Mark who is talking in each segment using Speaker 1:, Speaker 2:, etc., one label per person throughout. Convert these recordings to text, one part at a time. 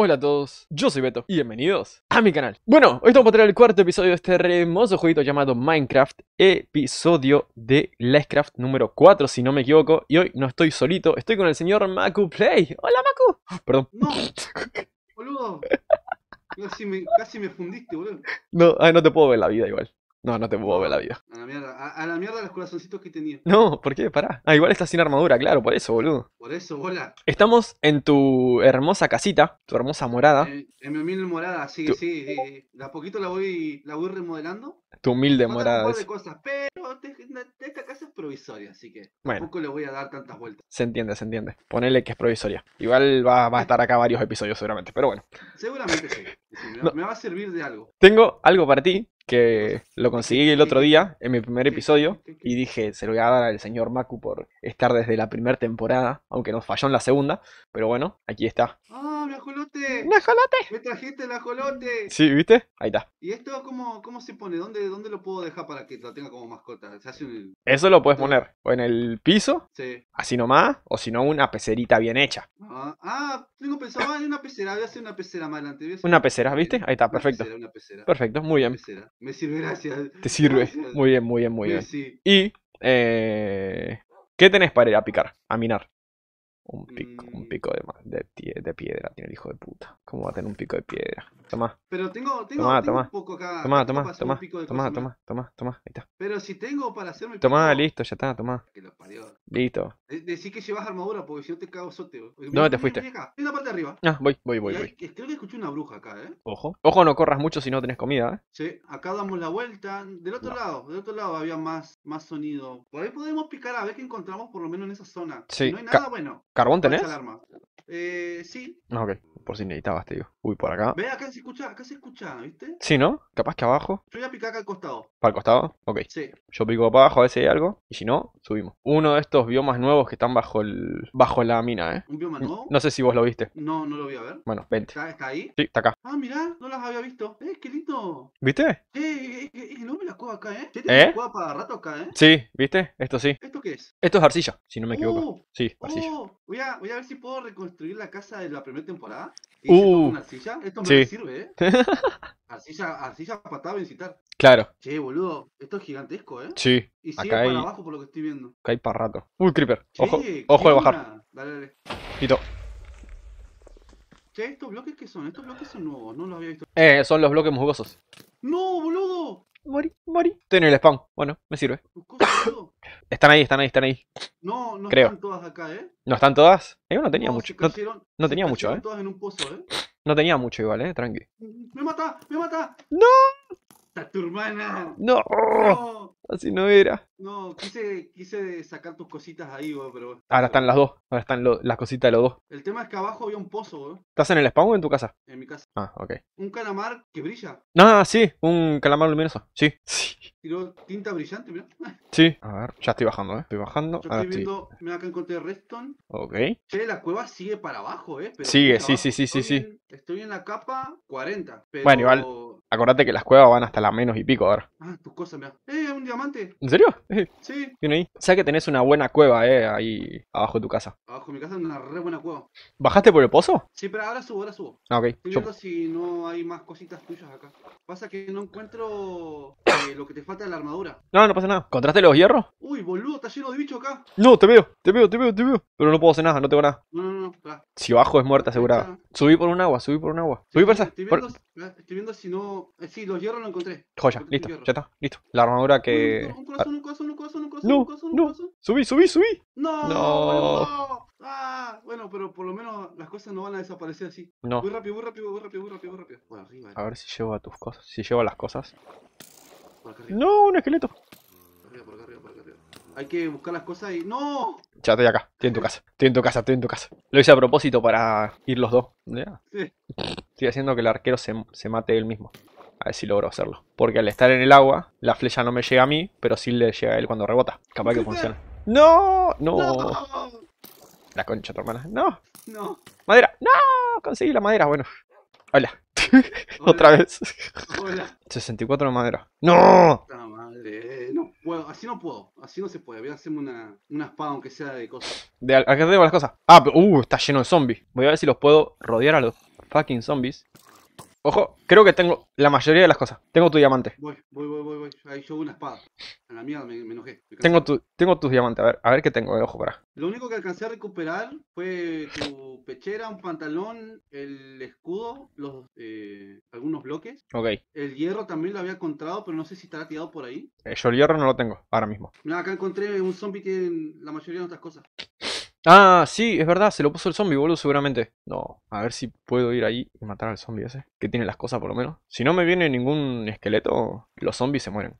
Speaker 1: Hola a todos, yo soy Beto y bienvenidos a mi canal. Bueno, hoy estamos para traer el cuarto episodio de este hermoso jueguito llamado Minecraft, episodio de Lifecraft número 4 si no me equivoco. Y hoy no estoy solito, estoy con el señor Maku Play. Hola Maku. Perdón.
Speaker 2: No, boludo. Casi me, casi me fundiste, boludo.
Speaker 1: No, ay, no te puedo ver la vida igual. No, no te puedo ver la vida.
Speaker 2: A la mierda, a, a la mierda los corazoncitos que tenía.
Speaker 1: No, ¿por qué? Pará. Ah, igual estás sin armadura, claro, por eso, boludo.
Speaker 2: Por eso, bola.
Speaker 1: Estamos en tu hermosa casita, tu hermosa morada,
Speaker 2: En, en mi humilde morada, sí,
Speaker 1: Tú-
Speaker 2: sí. eh, De a poquito la voy, la voy remodelando.
Speaker 1: Tu humilde
Speaker 2: Faltan un
Speaker 1: morada.
Speaker 2: par de cosas, pero te- esta casa es provisoria, así que
Speaker 1: Bueno.
Speaker 2: tampoco le voy a dar tantas vueltas.
Speaker 1: Se entiende, se entiende. Ponele que es provisoria. Igual va, va a estar acá varios episodios seguramente, pero bueno.
Speaker 2: Seguramente sí. sí, me,
Speaker 1: No.
Speaker 2: me va a servir de algo.
Speaker 1: Tengo algo para ti que lo conseguí el otro día en mi primer
Speaker 2: ¿Qué,
Speaker 1: episodio y dije, se lo voy a dar al señor Maku por estar desde la primera temporada, aunque nos falló en la segunda, pero bueno, aquí está.
Speaker 2: ¡Ah, mi ajolote!
Speaker 1: ¡Un ajolote!
Speaker 2: ¡Me trajiste el ajolote!
Speaker 1: Sí, ¿viste? Ahí está.
Speaker 2: ¿Y esto cómo, cómo se pone? ¿Dónde, ¿Dónde lo puedo dejar para que lo tenga como mascota? ¿Se hace un...
Speaker 1: Eso lo puedes poner o en el piso,
Speaker 2: Sí.
Speaker 1: así nomás, o si no, una pecerita bien hecha.
Speaker 2: Ah, ah, tengo pensado en una pecera, voy a hacer una pecera más adelante. voy a hacer
Speaker 1: Una pecera, ¿viste? Ahí está,
Speaker 2: Una
Speaker 1: perfecto.
Speaker 2: pecera, una pecera.
Speaker 1: Perfecto, muy
Speaker 2: una
Speaker 1: bien.
Speaker 2: pecera. Me sirve, gracias.
Speaker 1: Te sirve.
Speaker 2: Gracias.
Speaker 1: Muy bien, muy bien, muy bien.
Speaker 2: Sí.
Speaker 1: Y, eh, ¿qué tenés para ir a picar? A minar. Un pico, un
Speaker 2: Mm.
Speaker 1: pico de, de, de piedra tiene el hijo de puta. ¿Cómo va a tener un pico de piedra? Toma,
Speaker 2: Pero tengo, tengo,
Speaker 1: Tomá,
Speaker 2: tengo
Speaker 1: tomá.
Speaker 2: un poco acá.
Speaker 1: toma, toma, toma, toma, toma, toma, toma, ahí está.
Speaker 2: Pero si tengo para hacerme
Speaker 1: Toma, listo, ya está, toma.
Speaker 2: Que lo parió.
Speaker 1: Listo.
Speaker 2: De- Decí que llevas armadura porque si no te cago sote. bro. Porque
Speaker 1: ¿Dónde
Speaker 2: mira,
Speaker 1: te fuiste?
Speaker 2: En la parte de arriba.
Speaker 1: Ah, voy, voy, voy, voy.
Speaker 2: creo que escuché una bruja acá, ¿eh?
Speaker 1: Ojo. Ojo, no corras mucho si no tenés comida, ¿eh?
Speaker 2: Sí, acá damos la vuelta. Del otro
Speaker 1: No.
Speaker 2: lado, del otro lado había más, más sonido. Por ahí podemos picar a ver qué encontramos por lo menos en esa zona.
Speaker 1: Sí,
Speaker 2: Si no hay
Speaker 1: ca-
Speaker 2: nada, bueno.
Speaker 1: ¿Carbón tenés?
Speaker 2: Eh, sí.
Speaker 1: Ah, ok. Por si necesitabas, te digo. Uy, por acá.
Speaker 2: Ve, acá se escucha, acá se escucha, ¿viste?
Speaker 1: Sí, ¿no? Capaz que abajo.
Speaker 2: Yo voy a picar acá al costado.
Speaker 1: Para el costado. Ok.
Speaker 2: Sí.
Speaker 1: Yo pico para abajo a ver si hay algo. Y si no, subimos. Uno de estos biomas nuevos que están bajo el. bajo la mina, ¿eh?
Speaker 2: ¿Un bioma nuevo?
Speaker 1: No sé si vos lo viste.
Speaker 2: No, no lo voy a ver.
Speaker 1: Bueno, vente.
Speaker 2: ¿Está, está ahí?
Speaker 1: Sí, está acá.
Speaker 2: Ah, mirá, no las había visto. Eh, qué lindo.
Speaker 1: ¿Viste?
Speaker 2: Eh, eh, eh, enorme la cueva acá, ¿eh? ¿Tiene
Speaker 1: ¿Eh?
Speaker 2: cueva para rato acá, eh?
Speaker 1: Sí, ¿viste? Esto sí.
Speaker 2: ¿Esto qué es?
Speaker 1: Esto es arcilla, si no me equivoco.
Speaker 2: Uh,
Speaker 1: Sí, arcilla.
Speaker 2: oh, voy, a, voy a ver si puedo reconstruir la casa de la primera temporada.
Speaker 1: Uh.
Speaker 2: ¿Y con arcilla? Esto me sirve, ¿eh? Arcilla, arcilla patada a incitar.
Speaker 1: Claro,
Speaker 2: Che, boludo, esto es gigantesco, ¿eh?
Speaker 1: sí.
Speaker 2: Y sigue
Speaker 1: Acá
Speaker 2: para
Speaker 1: hay-
Speaker 2: abajo por lo que estoy viendo.
Speaker 1: Acá hay para rato. Uy, creeper.
Speaker 2: Che,
Speaker 1: Ojo,
Speaker 2: ¿qué
Speaker 1: ojo de bajar.
Speaker 2: onda? Dale, dale.
Speaker 1: Listo.
Speaker 2: Che, ¿estos bloques qué son? Estos bloques son nuevos, no los había visto.
Speaker 1: Eh, son los bloques musgosos.
Speaker 2: ¡No, boludo!
Speaker 1: Mori, mori. Estoy en el spawn. Bueno, me sirve. Están ahí, están ahí, están ahí.
Speaker 2: No, no
Speaker 1: Creo.
Speaker 2: están todas acá, ¿eh?
Speaker 1: ¿No están todas? Eh, no tenía
Speaker 2: No,
Speaker 1: mucho. No, tenía mucho, ¿eh?
Speaker 2: todas en un pozo, ¿eh?
Speaker 1: no tenía mucho igual, eh. Tranqui.
Speaker 2: ¡Me mata! ¡Me mata!
Speaker 1: ¡No!
Speaker 2: ¡Está tu hermana!
Speaker 1: No.
Speaker 2: No,
Speaker 1: Así no era.
Speaker 2: No, quise, quise sacar tus cositas ahí, güey, pero...
Speaker 1: Ahora están las dos. Ahora están lo- las cositas de los dos.
Speaker 2: El tema es que abajo había un pozo, güey,
Speaker 1: ¿Estás en el spawn o en tu casa?
Speaker 2: en mi casa.
Speaker 1: Ah, ok.
Speaker 2: Un calamar que brilla.
Speaker 1: Ah, sí. Un calamar luminoso. Sí. Sí.
Speaker 2: Tiró tinta brillante, mira.
Speaker 1: Sí. A ver, ya estoy bajando, eh. Estoy bajando.
Speaker 2: Yo estoy viendo, mira acá encontré redstone.
Speaker 1: Ok.
Speaker 2: Che, la cueva sigue para abajo, ¿eh? Pero
Speaker 1: Sigue, sí,
Speaker 2: abajo.
Speaker 1: sí, sí, sí, sí.
Speaker 2: en- estoy en la capa 40, pero...
Speaker 1: Bueno, igual. Acordate que las cuevas van hasta la menos y pico ahora.
Speaker 2: Ah, tus cosas, mira. ¡Eh, un diamante!
Speaker 1: ¿En serio?
Speaker 2: Sí.
Speaker 1: Viene ahí. O sea que tenés una buena cueva, eh, ahí abajo de tu casa.
Speaker 2: Abajo de mi casa es una re buena cueva.
Speaker 1: ¿Bajaste por el pozo?
Speaker 2: Sí, pero ahora subo, ahora subo.
Speaker 1: Ah, ok.
Speaker 2: Estoy
Speaker 1: Yo-
Speaker 2: viendo si no hay más cositas tuyas acá. Pasa que no encuentro eh, lo que te falta de la armadura.
Speaker 1: No, no pasa nada. ¿Encontraste los hierros?
Speaker 2: Uy, boludo, está lleno de bichos acá.
Speaker 1: No, te veo, te veo, te veo, te veo. Pero no puedo hacer nada, no tengo nada.
Speaker 2: No, no, no.
Speaker 1: Si bajo es muerte asegurada. Subí por un agua, subí por un agua. Subí por esa.
Speaker 2: Estoy
Speaker 1: por-
Speaker 2: viendo, estoy viendo si no. eh, sí, los hierros lo encontré.
Speaker 1: Joya,
Speaker 2: Encontré
Speaker 1: listo,
Speaker 2: hierro.
Speaker 1: ya está, listo. La armadura que.
Speaker 2: Un corazón, un corazón, un corazón, un corazón,
Speaker 1: No,
Speaker 2: un corazón, un
Speaker 1: no. Subí, subí, subí.
Speaker 2: No,
Speaker 1: No.
Speaker 2: Ah, bueno, pero por lo menos las cosas no van a desaparecer así.
Speaker 1: No.
Speaker 2: Muy rápido, muy rápido, muy rápido, muy rápido, muy rápido. Por arriba,
Speaker 1: A ver si llevo a tus cosas. Si llevo las cosas.
Speaker 2: por acá arriba,
Speaker 1: No, un esqueleto.
Speaker 2: por arriba, por acá arriba, por acá arriba. Hay que buscar las cosas y. ¡No!
Speaker 1: Ya estoy acá, estoy en tu casa. Estoy en tu casa, estoy en tu casa. Lo hice a propósito para ir los dos. Ya.
Speaker 2: Sí.
Speaker 1: Estoy haciendo que el arquero se, se mate él mismo. A ver si logro hacerlo. Porque al estar en el agua, la flecha no me llega a mí, pero sí le llega a él cuando rebota. Capaz que funciona. ¡No! ¡No!
Speaker 2: ¡No!
Speaker 1: La concha, tu hermana. ¡No!
Speaker 2: No.
Speaker 1: ¡Madera! ¡No! Conseguí la madera, bueno. Hola.
Speaker 2: Hola,
Speaker 1: Otra vez.
Speaker 2: Hola.
Speaker 1: 64 de madera. ¡No!
Speaker 2: Madre, eh, no puedo, así no puedo, así no se puede. Voy a hacerme una, una espada aunque sea de cosas.
Speaker 1: De, acá tengo las cosas. Ah, pero, uh, está lleno de zombies. Voy a ver si los puedo rodear a los. fucking zombies. Ojo, creo que tengo la mayoría de las cosas. Tengo tu diamante.
Speaker 2: Voy, voy, voy, voy, voy. Ahí yo una espada. A la mierda, me, me enojé. me.
Speaker 1: Tengo, tu, tengo tus diamantes. A ver, a ver qué tengo. eh, Ojo, para.
Speaker 2: Lo único que alcancé a recuperar fue tu pechera, un pantalón, el escudo, los eh, algunos bloques.
Speaker 1: Ok.
Speaker 2: El hierro también lo había encontrado, pero no sé si estará tirado por ahí.
Speaker 1: Eh, yo el hierro no lo tengo ahora mismo.
Speaker 2: Mira, acá encontré un zombie que tiene la mayoría de otras cosas.
Speaker 1: Ah, sí, es verdad. Se lo puso el zombie, boludo, seguramente. No, a ver si puedo ir ahí y matar al zombie ese. Que tiene las cosas por lo menos. Si no me viene ningún esqueleto, los zombies se mueren.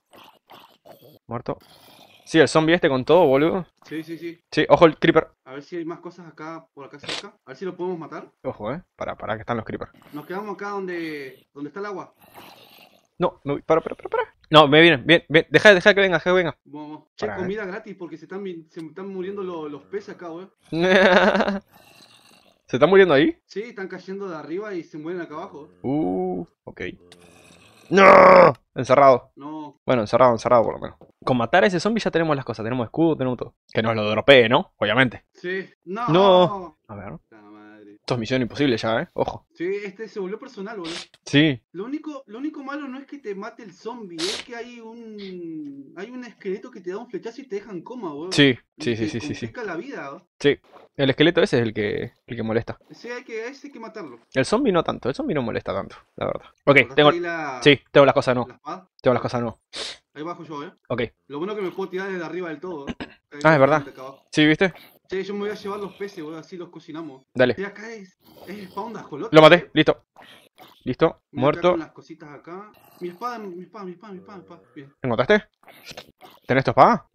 Speaker 1: Muerto. Sí, el zombie este con todo, boludo.
Speaker 2: Sí, sí, sí.
Speaker 1: Sí, ojo el creeper.
Speaker 2: A ver si hay más cosas acá, por acá cerca. A ver si lo podemos matar.
Speaker 1: Ojo, eh. Para, para que están los creepers.
Speaker 2: Nos quedamos acá donde, donde está el agua.
Speaker 1: No, me voy. Para, para, para, para. No, me vienen. Bien, bien. Deja, deja que venga, deja que venga.
Speaker 2: Vamos. Che,
Speaker 1: Para, eh.
Speaker 2: comida gratis porque se están, se están muriendo lo- los peces acá, weón.
Speaker 1: ¿Se está muriendo ahí?
Speaker 2: Sí, están cayendo de arriba y se mueren acá abajo.
Speaker 1: Uh, ok. ¡No! Encerrado.
Speaker 2: No,
Speaker 1: Bueno, encerrado, encerrado por lo menos. Con matar a ese zombie ya tenemos las cosas. Tenemos escudo, tenemos todo. Que nos lo dropee, ¿no? Obviamente.
Speaker 2: sí. No.
Speaker 1: No. A ver. Esto es misión imposible ya, ¿eh? Ojo.
Speaker 2: Sí, este se volvió personal, boludo.
Speaker 1: Sí.
Speaker 2: Lo único, lo único malo no es que te mate el zombie, es que hay un hay un esqueleto que te da un flechazo y te deja en coma, boludo.
Speaker 1: Sí, sí, sí, sí, sí, sí.
Speaker 2: la vida, ¿no?
Speaker 1: Sí. El esqueleto ese es el que, el que molesta.
Speaker 2: Sí, hay que, ese hay que matarlo.
Speaker 1: El zombie no tanto. El zombie no molesta tanto, la verdad. Ok,
Speaker 2: ¿Cortaste
Speaker 1: tengo...
Speaker 2: la,
Speaker 1: Sí, tengo las cosas no.
Speaker 2: la?
Speaker 1: Tengo las cosas no.
Speaker 2: Ahí bajo yo, eh.
Speaker 1: Ok.
Speaker 2: Lo bueno que me puedo tirar desde arriba del todo. ¿eh?
Speaker 1: Ah, es verdad. ¿Sí, viste?
Speaker 2: Sí, yo me voy a llevar los peces, boludo, así los cocinamos.
Speaker 1: Dale.
Speaker 2: Y acá es, es spawn de ajolote.
Speaker 1: Lo maté. Listo. Listo.
Speaker 2: Mira
Speaker 1: Muerto.
Speaker 2: con las cositas acá. Mi espada, mi espada, mi espada, mi espada, mi espada. Bien.
Speaker 1: ¿Encontraste? ¿Tenés tu espada?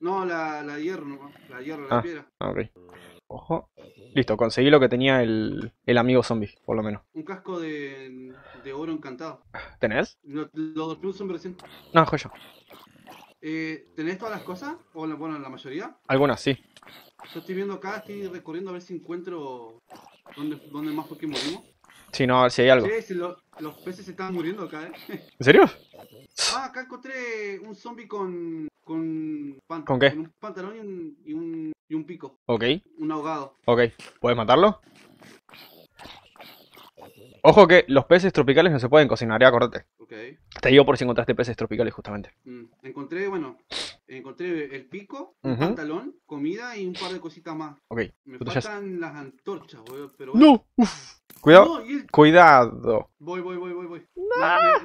Speaker 2: No, la, la hierro nomás. La hierro, la
Speaker 1: Ah.
Speaker 2: piedra.
Speaker 1: Ah, ok. Ojo. Listo, conseguí lo que tenía el, el amigo zombie, por lo menos.
Speaker 2: Un casco de, de oro encantado.
Speaker 1: ¿Tenés?
Speaker 2: Lo, lo dormí un zombie recién.
Speaker 1: No, joya.
Speaker 2: Eh, ¿Tenés todas las cosas? O la, bueno, la mayoría.
Speaker 1: Algunas, sí.
Speaker 2: Yo estoy viendo acá, estoy recorriendo a ver si encuentro dónde, dónde más que morimos.
Speaker 1: Sí, no, a ver si hay algo.
Speaker 2: Sí, si lo- los peces se estaban muriendo acá, eh.
Speaker 1: ¿En serio?
Speaker 2: Ah, acá encontré un zombie con. con. pan-
Speaker 1: ¿Con qué?
Speaker 2: un pantalón y un, y un, y un pico.
Speaker 1: Ok,
Speaker 2: Un ahogado.
Speaker 1: ok. ¿Puedes matarlo? Ojo que los peces tropicales no se pueden cocinar, ya acordate.
Speaker 2: Ok.
Speaker 1: Te digo por si encontraste peces tropicales justamente.
Speaker 2: Mm, Encontré, bueno, encontré el pico, un pantalón, comida y un par de cositas más.
Speaker 1: Ok.
Speaker 2: Me faltan las antorchas, boludo, pero bueno.
Speaker 1: ¡No! Uf. Cuidado.
Speaker 2: No, el-
Speaker 1: Cuidado.
Speaker 2: Voy, voy, voy, voy, voy. Me,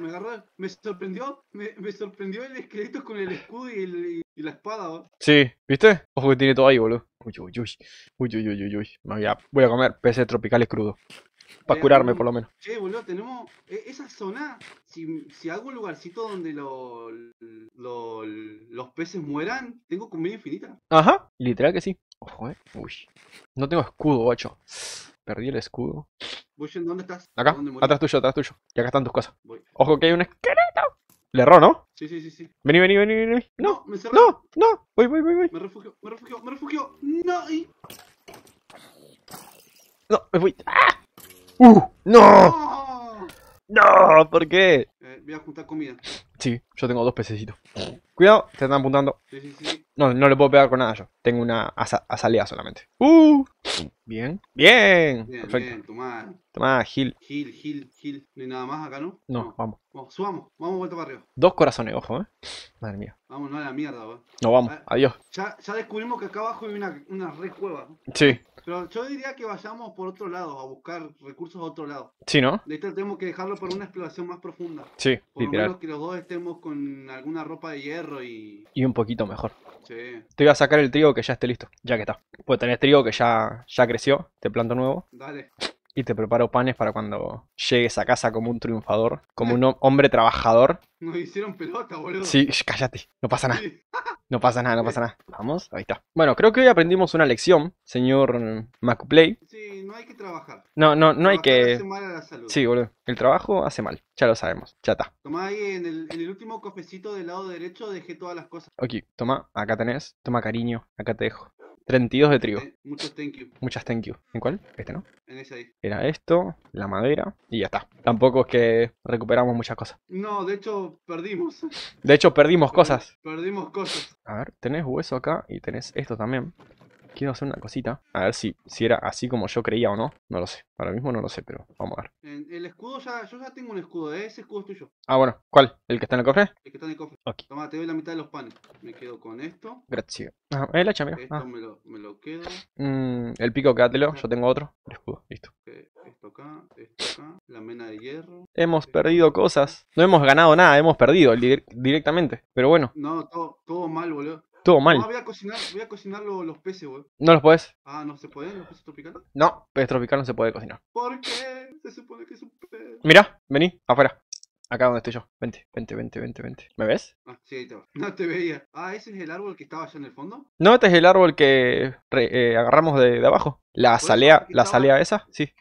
Speaker 2: me- me agarró, me sorprendió, me, me sorprendió el esqueleto con el escudo y, el- y la espada, ¿no?
Speaker 1: Sí, ¿viste? Ojo que tiene todo ahí, boludo. Uy, uy, uy. Uy, uy, uy, uy, uy. Voy a comer peces tropicales crudos. Para
Speaker 2: Eh,
Speaker 1: curarme, por lo menos.
Speaker 2: Che, boludo, tenemos e- esa zona, si, si hago un lugarcito donde lo- lo- los peces mueran, tengo comida infinita.
Speaker 1: Ajá, literal que sí. Ojo, eh. Uy. No tengo escudo, guacho. Perdí el escudo.
Speaker 2: Voy yendo, ¿dónde estás?
Speaker 1: Acá, atrás tuyo, atrás tuyo. Y acá están tus cosas.
Speaker 2: Voy.
Speaker 1: Ojo que hay un esqueleto. Le erró, ¿no?
Speaker 2: Sí, sí, sí, sí.
Speaker 1: Vení, vení, vení, vení. No,
Speaker 2: me cerré.
Speaker 1: no, no. Voy, voy, voy, voy.
Speaker 2: Me refugio, me refugio, me refugio. No, y...
Speaker 1: No, me fui. ¡Ah! ¡Uh! ¡No!
Speaker 2: ¡No!
Speaker 1: ¿Por qué?
Speaker 2: Eh, voy a juntar comida.
Speaker 1: Sí, yo tengo dos pececitos. Cuidado, te están apuntando.
Speaker 2: Sí, sí, sí.
Speaker 1: No, no le puedo pegar con nada yo. Tengo una asa- azalea solamente. ¡Uh! Bien. Bien.
Speaker 2: Bien,
Speaker 1: Perfecto.
Speaker 2: bien, tomá.
Speaker 1: Toma, Gil.
Speaker 2: Gil, Gil, Gil. No hay nada más acá, ¿no?
Speaker 1: No, vamos.
Speaker 2: Vamos, subamos. Vamos vuelta para arriba.
Speaker 1: Dos corazones, ojo, eh. Madre mía.
Speaker 2: Vamos, no a la mierda, weón.
Speaker 1: No, vamos.
Speaker 2: Ah.
Speaker 1: Adiós.
Speaker 2: Ya, ya descubrimos que acá abajo hay una, una re cueva.
Speaker 1: Sí.
Speaker 2: Pero yo diría que vayamos por otro lado, a buscar recursos a otro lado.
Speaker 1: Sí, ¿no?
Speaker 2: De hecho, tenemos que dejarlo para una exploración más profunda.
Speaker 1: Sí,
Speaker 2: Por lo
Speaker 1: literal.
Speaker 2: menos que los dos estemos con alguna ropa de hierro y...
Speaker 1: Y un poquito mejor.
Speaker 2: Sí.
Speaker 1: Te voy a sacar el trigo que ya esté listo. Ya que está. Pues tenés trigo que ya, ya creció. Te planto nuevo.
Speaker 2: Dale.
Speaker 1: Y te preparo panes para cuando llegues a casa como un triunfador. Como un ho- hombre trabajador.
Speaker 2: Nos hicieron pelota, boludo.
Speaker 1: Sí, cállate. No pasa nada.
Speaker 2: Sí.
Speaker 1: No pasa nada, no pasa nada. Vamos, ahí está. Bueno, creo que hoy aprendimos una lección, señor Macuplay.
Speaker 2: Sí, no hay que trabajar.
Speaker 1: No, no, no hay
Speaker 2: hace
Speaker 1: que...
Speaker 2: mal a la salud.
Speaker 1: Sí, boludo. El trabajo hace mal. Ya lo sabemos. Ya está.
Speaker 2: Tomá ahí en el, en el último cofecito del lado derecho, dejé todas las cosas.
Speaker 1: Ok, toma, acá tenés. Toma cariño, acá te dejo. 32 de trigo.
Speaker 2: Eh, muchos thank you.
Speaker 1: Muchas thank you. ¿En cuál? Este, ¿no?
Speaker 2: En ese ahí.
Speaker 1: Era esto, la madera y ya está. Tampoco es que recuperamos muchas cosas.
Speaker 2: No, de hecho, perdimos.
Speaker 1: De hecho, perdimos cosas.
Speaker 2: Perdimos cosas.
Speaker 1: A ver, tenés hueso acá y tenés esto también. Quiero hacer una cosita. A ver si, si era así como yo creía o no. No lo sé. Ahora mismo no lo sé, pero vamos a ver.
Speaker 2: El escudo ya, yo ya tengo un escudo, ¿eh? ese escudo es tuyo,
Speaker 1: Ah, bueno. ¿Cuál? ¿El que está en el cofre?
Speaker 2: el que está en el cofre. Toma, te doy la mitad de los panes. Me quedo con esto.
Speaker 1: Gracias. Ah, el hacha, mira.
Speaker 2: Esto
Speaker 1: Ah.
Speaker 2: me, lo, me lo quedo.
Speaker 1: Mm, el pico, quédatelo. Yo tengo otro. El escudo. Listo.
Speaker 2: Esto acá, esto acá. La mena de hierro.
Speaker 1: Hemos perdido cosas. No hemos ganado nada, hemos perdido dir- directamente. Pero bueno,
Speaker 2: No, todo, todo mal, boludo. No,
Speaker 1: mal.
Speaker 2: voy a cocinar, voy a cocinar lo- los peces, boludo.
Speaker 1: ¿No los podés?
Speaker 2: Ah, no se pueden los peces tropicales.
Speaker 1: No, pez tropical no se puede cocinar.
Speaker 2: ¿Por qué? Se supone que es un pez.
Speaker 1: Mira, vení, afuera. Acá donde estoy yo. Vente, vente, vente, vente, vente. ¿Me ves?
Speaker 2: Ah, sí, ahí te va. No te veía. Ah, ese es el árbol que estaba allá en el fondo.
Speaker 1: No, este es el árbol que re- eh, agarramos de, de abajo. La salea, la salea esa, sí.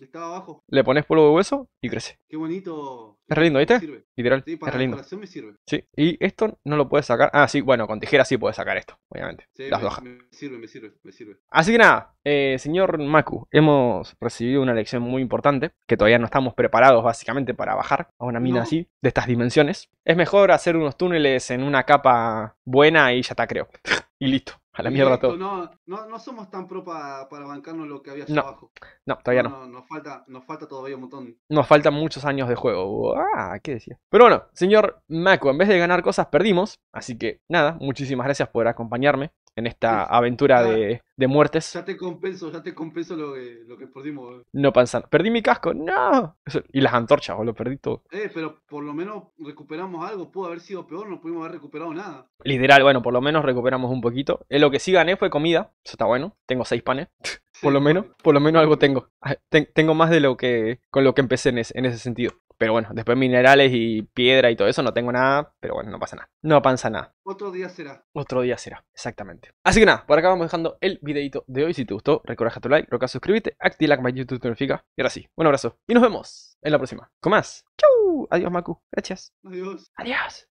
Speaker 2: Estaba abajo.
Speaker 1: Le pones polvo de hueso y crece.
Speaker 2: Qué bonito.
Speaker 1: Es re lindo, ¿viste?
Speaker 2: sirve.
Speaker 1: Literal,
Speaker 2: Sí,
Speaker 1: es
Speaker 2: para
Speaker 1: re lindo.
Speaker 2: me sirve.
Speaker 1: Sí, y esto no lo puedes sacar. Ah, sí, bueno, con tijera sí puedes sacar esto, obviamente.
Speaker 2: Sí,
Speaker 1: las
Speaker 2: me,
Speaker 1: hojas.
Speaker 2: me sirve, me sirve, me sirve.
Speaker 1: Así que nada, eh, señor Maku, hemos recibido una lección muy importante, que todavía no estamos preparados básicamente para bajar a una mina
Speaker 2: No.
Speaker 1: así, de estas dimensiones. Es mejor hacer unos túneles en una capa buena y ya está, creo. y listo, a la mierda todo.
Speaker 2: No, no, no somos tan pro pa- para bancarnos lo que había allá
Speaker 1: No,
Speaker 2: abajo.
Speaker 1: No, todavía no.
Speaker 2: no. Nos falta, nos falta todavía un montón.
Speaker 1: Nos faltan muchos años de juego. Ah, ¿qué decía? Pero bueno, señor Maku, en vez de ganar cosas, perdimos. Así que nada, muchísimas gracias por acompañarme en esta aventura de, de muertes.
Speaker 2: Ya te compenso, ya te compenso lo que, lo que perdimos. boludo.
Speaker 1: No pasa Perdí mi casco, no. Y las antorchas, lo perdí todo.
Speaker 2: Eh, pero por lo menos recuperamos algo. Pudo haber sido peor, no pudimos haber recuperado nada.
Speaker 1: Literal, bueno, por lo menos recuperamos un poquito. Eh, lo que sí gané fue comida. Eso está bueno. Tengo seis panes. Por lo menos, por lo menos algo tengo. Ten- tengo más de lo que con lo que empecé en ese, en ese sentido. Pero bueno, después minerales y piedra y todo eso no tengo nada. Pero bueno, no pasa nada. No pasa nada.
Speaker 2: Otro día será.
Speaker 1: Otro día será, exactamente. Así que nada, por acá vamos dejando el videito de hoy. Si te gustó, recuerda dejar tu like, recuerda suscribirte, activa like YouTube te notifica. Y ahora sí, un abrazo. Y nos vemos en la próxima. Con más. Chau. Adiós, Maku. Gracias.
Speaker 2: Adiós.
Speaker 1: Adiós.